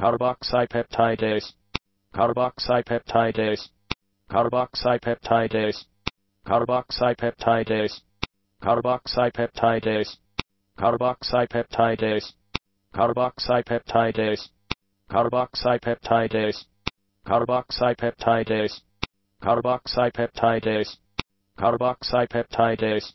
carboxypeptidase, carboxypeptidase, carboxypeptidase, carboxypeptidase, carboxypeptidase, carboxypeptidase, carboxypeptidase, carboxypeptidase, carboxypeptidase, carboxypeptidase, carboxypeptidase,